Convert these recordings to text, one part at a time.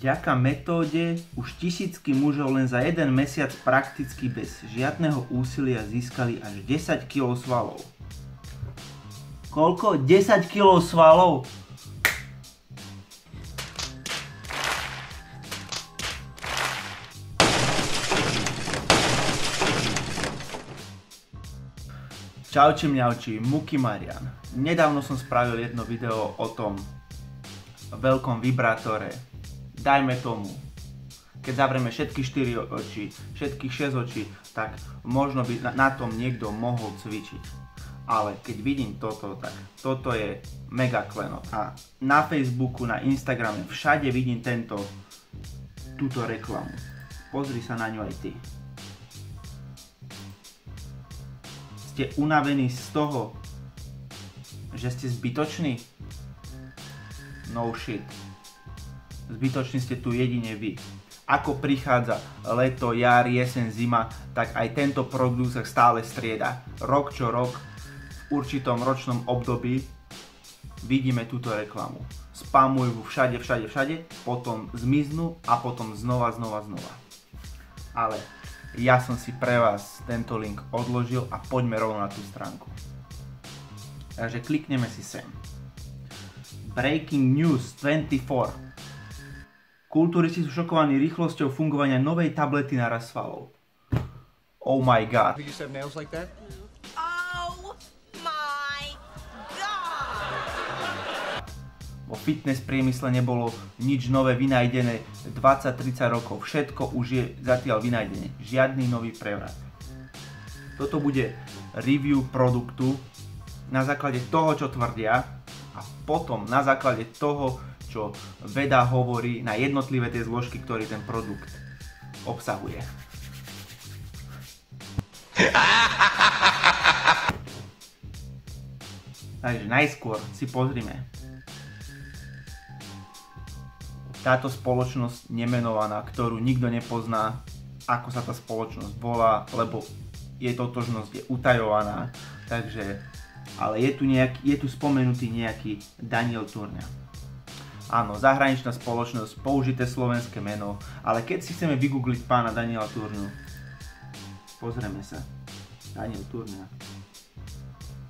Vďaka metóde už tisícky mužov len za jeden mesiac prakticky bez žiadneho úsilia získali až 10 kg svalov. Koľko? 10 kg svalov? Čauči mňauči, Muky Marian. Nedávno som spravil jedno video o tom veľkom vibrátore dajme tomu, keď zavrieme všetky 4 oči, všetkých 6 očí, tak možno by na, na tom niekto mohol cvičiť. Ale keď vidím toto, tak toto je mega klenot. A na Facebooku, na Instagrame, všade vidím tento, túto reklamu. Pozri sa na ňu aj ty. Ste unavení z toho, že ste zbytoční? No shit zbytočne ste tu jedine vy. Ako prichádza leto, jar, jesen, zima, tak aj tento produkt sa stále strieda. Rok čo rok, v určitom ročnom období vidíme túto reklamu. Spamujú všade, všade, všade, potom zmiznú a potom znova, znova, znova. Ale ja som si pre vás tento link odložil a poďme rovno na tú stránku. Takže klikneme si sem. Breaking News 24 Kulturisti sú šokovaní rýchlosťou fungovania novej tablety na raz svalov. Oh my god. Oh Vo fitness priemysle nebolo nič nové vynajdené 20-30 rokov. Všetko už je zatiaľ vynajdené. Žiadny nový prevrat. Toto bude review produktu na základe toho, čo tvrdia a potom na základe toho, čo veda hovorí na jednotlivé tie zložky, ktorý ten produkt obsahuje. Takže najskôr si pozrime. Táto spoločnosť nemenovaná, ktorú nikto nepozná, ako sa tá spoločnosť volá, lebo jej totožnosť je utajovaná, takže, ale je tu, nejaký, je tu spomenutý nejaký Daniel Turner. Áno, zahraničná spoločnosť, použité slovenské meno, ale keď si chceme vygoogliť pána Daniela Turnu, pozrieme sa. Daniel Turna.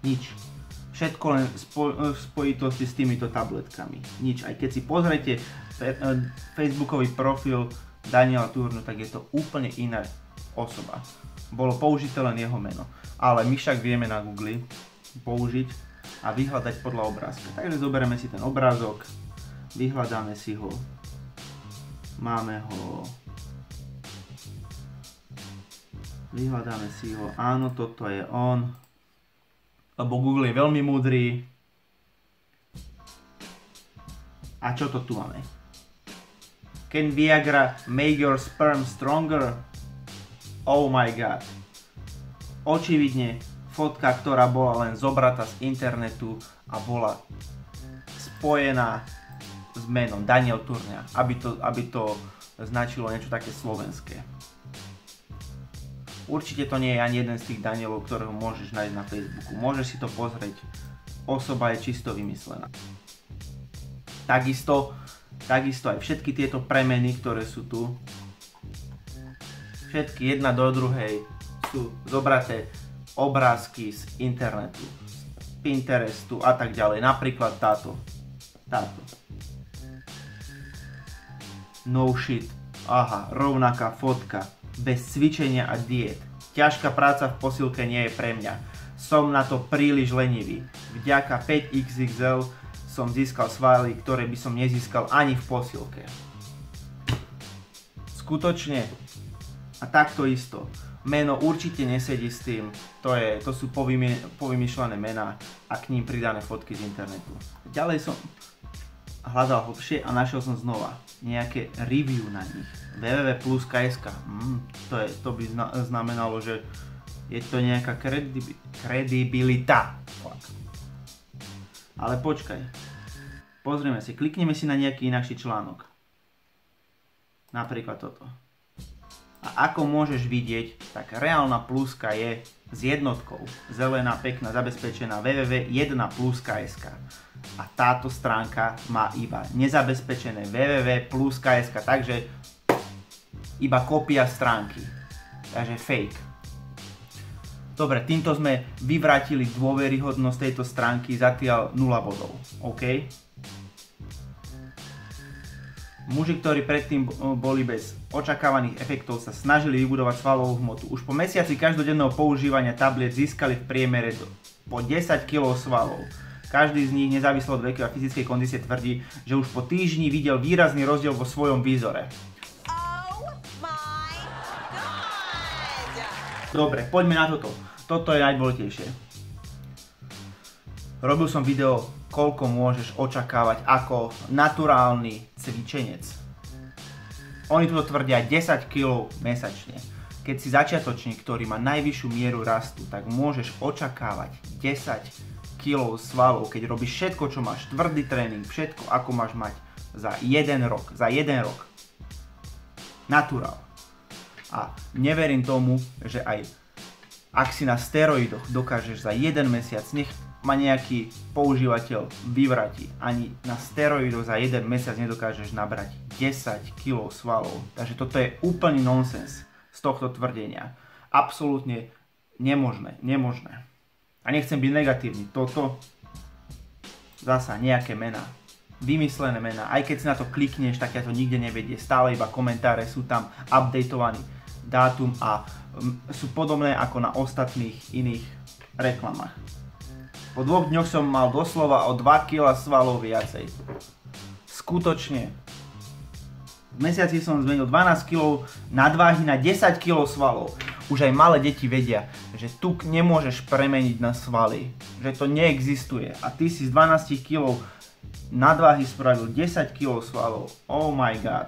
Nič. Všetko len spo, v spojitosti s týmito tabletkami. Nič. Aj keď si pozriete fe, e, facebookový profil Daniela Turnu, tak je to úplne iná osoba. Bolo použité len jeho meno. Ale my však vieme na Google použiť a vyhľadať podľa obrázka. Takže zoberieme si ten obrázok, vyhľadáme si ho, máme ho, vyhľadáme si ho, áno, toto je on, lebo Google je veľmi múdry. A čo to tu máme? Can Viagra make your sperm stronger? Oh my god. Očividne fotka, ktorá bola len zobratá z internetu a bola spojená s menom Daniel Turňa, aby to, aby to značilo niečo také slovenské. Určite to nie je ani jeden z tých Danielov, ktorého môžeš nájsť na Facebooku. Môžeš si to pozrieť. Osoba je čisto vymyslená. Takisto, takisto aj všetky tieto premeny, ktoré sú tu, všetky jedna do druhej sú zobraté obrázky z internetu, z Pinterestu a tak ďalej. Napríklad táto. Táto. No shit. Aha, rovnaká fotka. Bez cvičenia a diet. Ťažká práca v posilke nie je pre mňa. Som na to príliš lenivý. Vďaka 5XXL som získal svaly, ktoré by som nezískal ani v posilke. Skutočne. A takto isto. Meno určite nesedí s tým, to, je, to sú povymýšľané mená a k ním pridané fotky z internetu. Ďalej som, hľadal hlbšie a našiel som znova nejaké review na nich. www.plus.sk mm, to, je, to by znamenalo, že je to nejaká kredibi- kredibilita. Ale počkaj. Pozrieme si, klikneme si na nejaký inakší článok. Napríklad toto. A ako môžeš vidieť, tak reálna pluska je s jednotkou. Zelená, pekná, zabezpečená www1plus.sk a táto stránka má iba nezabezpečené www.plus.sk, takže iba kopia stránky, takže fake. Dobre, týmto sme vyvrátili dôveryhodnosť tejto stránky zatiaľ 0 bodov, OK? Muži, ktorí predtým boli bez očakávaných efektov, sa snažili vybudovať svalovú hmotu. Už po mesiaci každodenného používania tabliet získali v priemere po 10 kg svalov. Každý z nich, nezávislo od veku a fyzickej kondície, tvrdí, že už po týždni videl výrazný rozdiel vo svojom výzore. Oh Dobre, poďme na toto. Toto je najdôležitejšie. Robil som video koľko môžeš očakávať ako naturálny cvičenec. Oni tu tvrdia 10 kg mesačne. Keď si začiatočník, ktorý má najvyššiu mieru rastu, tak môžeš očakávať 10 kg svalov, keď robíš všetko, čo máš, tvrdý tréning, všetko, ako máš mať za jeden rok. Za jeden rok. Naturál. A neverím tomu, že aj ak si na steroidoch dokážeš za jeden mesiac, nech ma nejaký používateľ vyvratí. Ani na steroidoch za jeden mesiac nedokážeš nabrať 10 kg svalov. Takže toto je úplný nonsens z tohto tvrdenia. Absolútne nemožné, nemožné. A nechcem byť negatívny, toto zasa nejaké mená. Vymyslené mená. Aj keď si na to klikneš, tak ja to nikde nevedie. Stále iba komentáre sú tam updatovaný dátum a mm, sú podobné ako na ostatných iných reklamách. Po dvoch dňoch som mal doslova o 2 kg svalov viacej. Skutočne. V mesiaci som zmenil 12 kg nadváhy na 10 kg svalov. Už aj malé deti vedia, že tuk nemôžeš premeniť na svaly. Že to neexistuje. A ty si z 12 kg nadváhy spravil 10 kg svalov. Oh my god.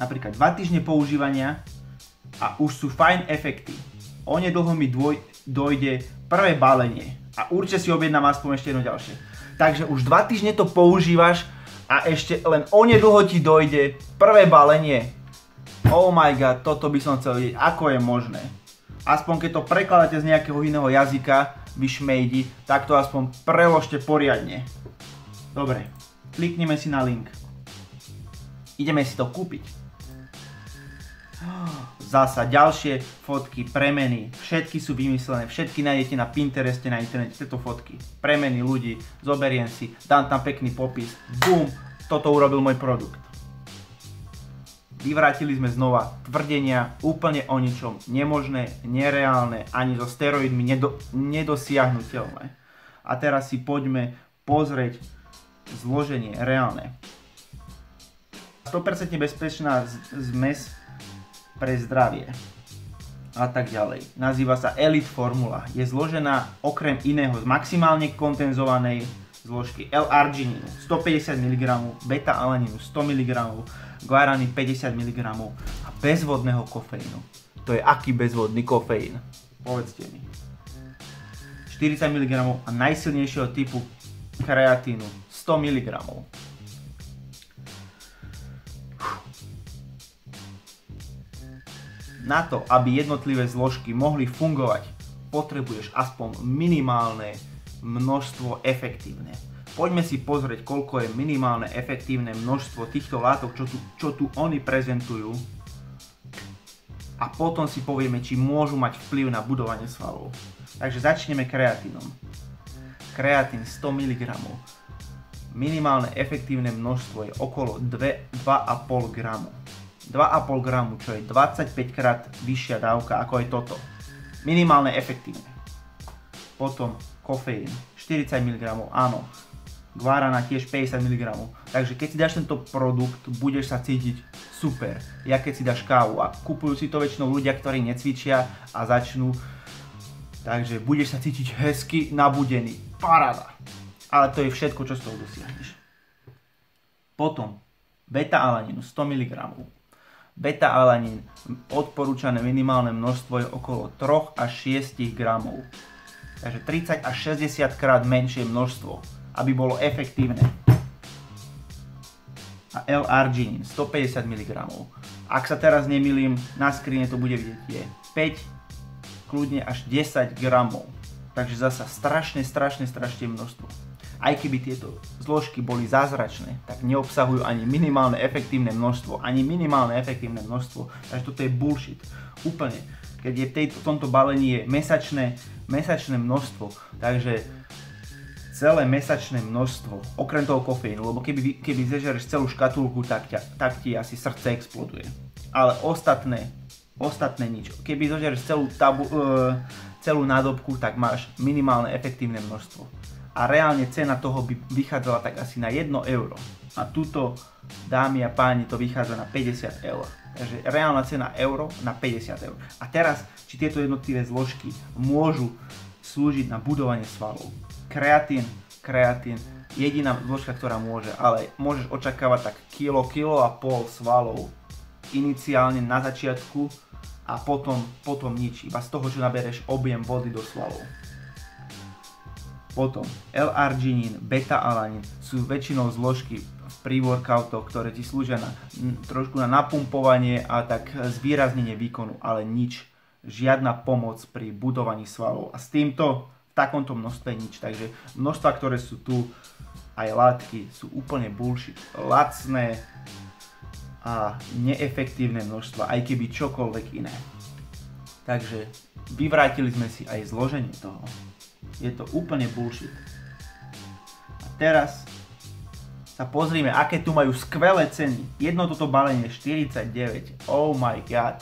Napríklad 2 týždne používania a už sú fajn efekty. Onedlho mi dvoj, dojde prvé balenie. A určite si objednám aspoň ešte jedno ďalšie. Takže už dva týždne to používaš a ešte len onedlho ti dojde prvé balenie. Oh my god, toto by som chcel vidieť, ako je možné. Aspoň keď to prekladáte z nejakého iného jazyka, vy šmejdi, tak to aspoň preložte poriadne. Dobre, klikneme si na link. Ideme si to kúpiť. Zasa ďalšie fotky, premeny, všetky sú vymyslené, všetky nájdete na Pintereste, na internete, tieto fotky, premeny ľudí, zoberiem si, dám tam pekný popis, bum, toto urobil môj produkt. Vyvrátili sme znova tvrdenia úplne o ničom, nemožné, nereálne, ani so steroidmi nedo, nedosiahnutelné. A teraz si poďme pozrieť zloženie reálne. 100% bezpečná zmes pre zdravie a tak ďalej. Nazýva sa Elite Formula. Je zložená okrem iného z maximálne kontenzovanej zložky L-argininu 150 mg, beta-alaninu 100 mg, guarany 50 mg a bezvodného kofeínu. To je aký bezvodný kofeín? Povedzte mi. 40 mg a najsilnejšieho typu kreatínu 100 mg. Na to, aby jednotlivé zložky mohli fungovať, potrebuješ aspoň minimálne množstvo efektívne. Poďme si pozrieť, koľko je minimálne efektívne množstvo týchto látok, čo tu, čo tu oni prezentujú. A potom si povieme, či môžu mať vplyv na budovanie svalov. Takže začneme kreatínom. Kreatín 100 mg. Minimálne efektívne množstvo je okolo 2,5 g. 2,5 gramu, čo je 25 krát vyššia dávka ako je toto. Minimálne efektívne. Potom kofeín, 40 mg, áno. Guarana tiež 50 mg. Takže keď si dáš tento produkt, budeš sa cítiť super. Ja keď si dáš kávu a kupujú si to väčšinou ľudia, ktorí necvičia a začnú. Takže budeš sa cítiť hezky nabudený. Paráda. Ale to je všetko, čo z toho dosiahneš. Potom beta-alaninu 100 mg Beta-alanín, odporúčané minimálne množstvo je okolo 3 až 6 gramov. Takže 30 až 60 krát menšie množstvo, aby bolo efektívne. A L-arginin 150 mg. Ak sa teraz nemýlim, na skrine to bude vidieť, je 5, kľudne až 10 gramov. Takže zasa strašne, strašne, strašne množstvo. aj keby tieto zložky boli zázračné, tak neobsahujú ani minimálne efektívne množstvo, ani minimálne efektívne množstvo, takže toto je bullshit, úplne. Keď je v tomto balení je mesačné, mesačné množstvo, takže celé mesačné množstvo, okrem toho kofeínu, lebo keby, keby zežereš celú škatulku, tak, ťa, tak ti asi srdce exploduje. Ale ostatné, ostatné nič. Keby zožereš celú, tabu, uh, celú nádobku, tak máš minimálne efektívne množstvo. A reálne cena toho by vychádzala tak asi na 1 euro. A tuto, dámy a páni, to vychádza na 50 eur. Takže reálna cena euro na 50 eur. A teraz, či tieto jednotlivé zložky môžu slúžiť na budovanie svalov kreatín, kreatín, jediná zložka, ktorá môže, ale môžeš očakávať tak kilo, kilo a pol svalov iniciálne na začiatku a potom, potom nič, iba z toho, čo nabereš objem vody do svalov. Potom L-arginin, beta-alanin sú väčšinou zložky v pre-workoutoch, ktoré ti slúžia na, trošku na napumpovanie a tak zvýraznenie výkonu, ale nič, žiadna pomoc pri budovaní svalov. A s týmto takomto množstve nič. Takže množstva, ktoré sú tu, aj látky, sú úplne bullshit. Lacné a neefektívne množstva, aj keby čokoľvek iné. Takže vyvrátili sme si aj zloženie toho. Je to úplne bullshit. A teraz sa pozrime, aké tu majú skvelé ceny. Jedno toto balenie 49. Oh my god.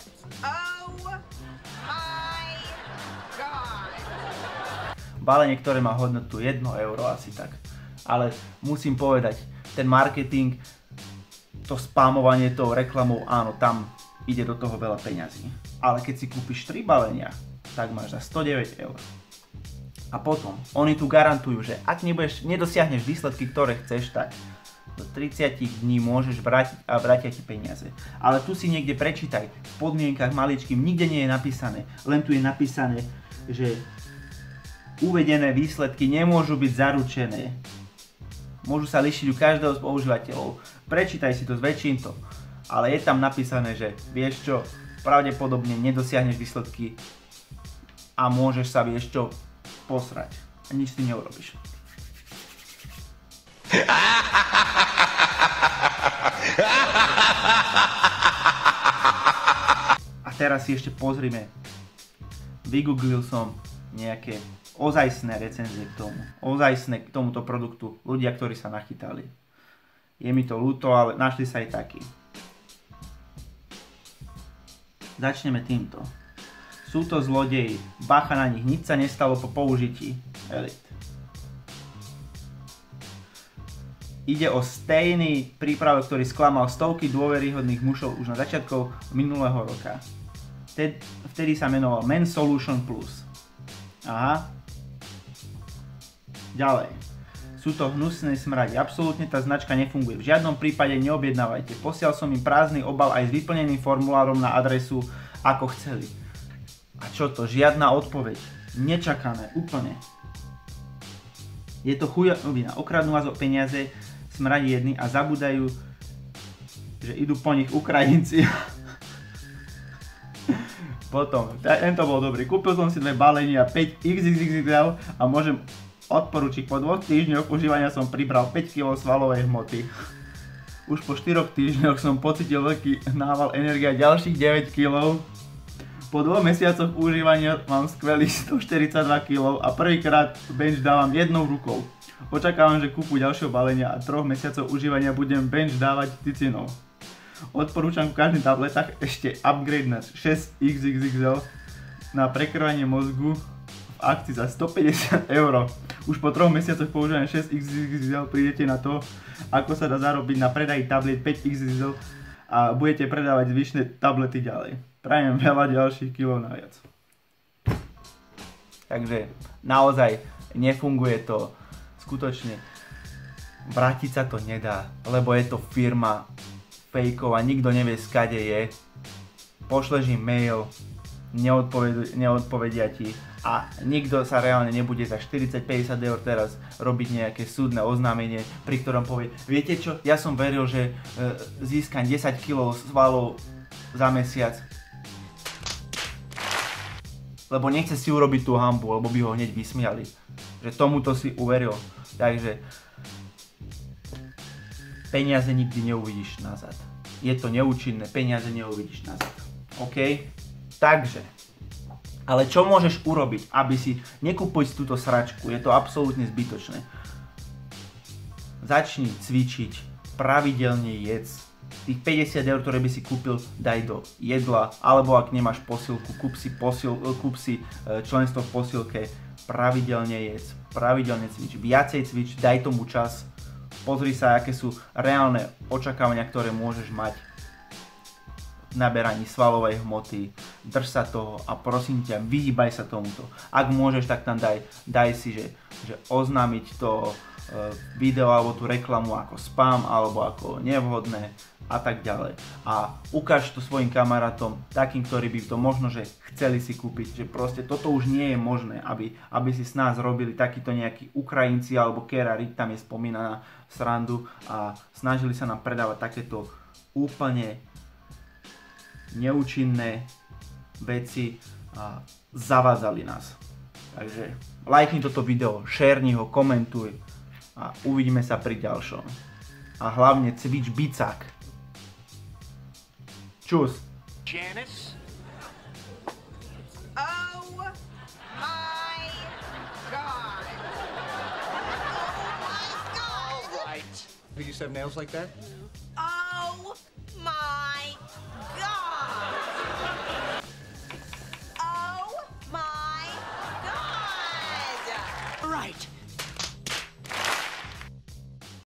Balenie, ktoré má hodnotu 1 euro asi tak. Ale musím povedať, ten marketing, to spamovanie tou reklamou, áno, tam ide do toho veľa peňazí. Ale keď si kúpiš 3 balenia, tak máš za 109 eur. A potom, oni tu garantujú, že ak nebudeš, nedosiahneš výsledky, ktoré chceš, tak do 30 dní môžeš vrátiť a vrátia ti peniaze. Ale tu si niekde prečítaj, v podmienkach maličkým, nikde nie je napísané, len tu je napísané, že uvedené výsledky nemôžu byť zaručené. Môžu sa lišiť u každého z používateľov. Prečítaj si to, zväčším to. Ale je tam napísané, že vieš čo, pravdepodobne nedosiahneš výsledky a môžeš sa vieš čo posrať. A nič ty neurobiš. A teraz si ešte pozrime. Vygooglil som nejaké ozajstné recenzie k tomu, ozajstné k tomuto produktu, ľudia, ktorí sa nachytali. Je mi to ľúto, ale našli sa aj takí. Začneme týmto. Sú to zlodeji, bacha na nich, nič sa nestalo po použití. Elit. Ide o stejný prípravok, ktorý sklamal stovky dôveryhodných mužov už na začiatku minulého roka. Vtedy sa menoval Men Solution Plus. Aha, Ďalej. Sú to hnusné smradi. Absolútne tá značka nefunguje. V žiadnom prípade neobjednávajte. Posiel som im prázdny obal aj s vyplneným formulárom na adresu, ako chceli. A čo to? Žiadna odpoveď. Nečakané. Úplne. Je to chujovina. Okradnú vás o peniaze, smradi jedni a zabudajú, že idú po nich Ukrajinci. Potom, tento bol dobrý. Kúpil som si dve balenia 5 XXXL a môžem Odporúčiť po dvoch týždňoch užívania som pribral 5 kg svalovej hmoty. Už po 4 týždňoch som pocitil veľký nával energia ďalších 9 kg. Po dvoch mesiacoch užívania mám skvelý 142 kg a prvýkrát bench dávam jednou rukou. Očakávam, že kúpu ďalšieho balenia a troch mesiacov užívania budem bench dávať ticinou. Odporúčam v každých tabletách ešte upgrade na 6XXXL na prekrvanie mozgu akcii za 150 eur. Už po troch mesiacoch používania 6XXL prídete na to, ako sa dá zarobiť na predaji tablet 5XXL a budete predávať zvyšné tablety ďalej. Prajem veľa ďalších kilov naviac. Takže naozaj nefunguje to skutočne. Vrátiť sa to nedá, lebo je to firma fejková, nikto nevie skade je. Pošleš im mail, neodpovedia ti a nikto sa reálne nebude za 40-50 eur teraz robiť nejaké súdne oznámenie, pri ktorom povie, viete čo, ja som veril, že e, získam 10 kg svalov za mesiac, lebo nechce si urobiť tú hambu, lebo by ho hneď vysmiali. Že tomuto si uveril. Takže peniaze nikdy neuvidíš nazad. Je to neúčinné, peniaze neuvidíš nazad. OK? Takže, ale čo môžeš urobiť, aby si nekúpiť túto sračku, je to absolútne zbytočné. Začni cvičiť, pravidelne jedz. Tých 50 eur, ktoré by si kúpil, daj do jedla, alebo ak nemáš posilku, kúp si, posil, kúp si e, členstvo v posilke, pravidelne jedz, pravidelne cvič, viacej cvič, daj tomu čas, pozri sa, aké sú reálne očakávania, ktoré môžeš mať naberaní svalovej hmoty, drž sa toho a prosím ťa, vyhýbaj sa tomuto. Ak môžeš, tak tam daj, daj si, že, že oznámiť to e, video alebo tú reklamu ako spam alebo ako nevhodné a tak ďalej. A ukáž to svojim kamarátom, takým, ktorí by to možno, že chceli si kúpiť, že proste toto už nie je možné, aby, aby si s nás robili takíto nejakí Ukrajinci alebo Kera Rick tam je spomínaná srandu a snažili sa nám predávať takéto úplne neúčinné veci a zavádzali nás. Takže lajkni toto video, šerni ho, komentuj a uvidíme sa pri ďalšom. A hlavne cvič bicák. Čus. Janice? Oh my god! All right. You used to have nails like that?